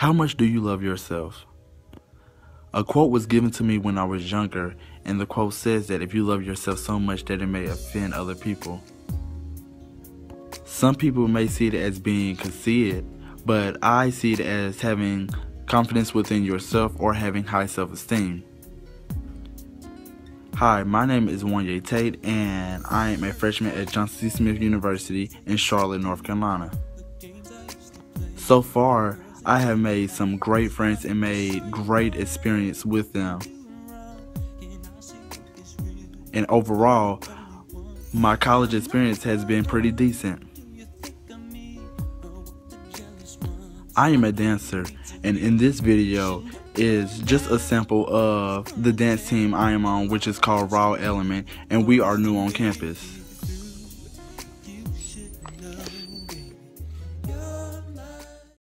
How much do you love yourself? A quote was given to me when I was younger, and the quote says that if you love yourself so much that it may offend other people. Some people may see it as being conceited, but I see it as having confidence within yourself or having high self esteem. Hi, my name is Wanye Tate, and I am a freshman at Johnson C. Smith University in Charlotte, North Carolina. So far, I have made some great friends and made great experience with them. And overall, my college experience has been pretty decent. I am a dancer, and in this video is just a sample of the dance team I am on, which is called Raw Element, and we are new on campus.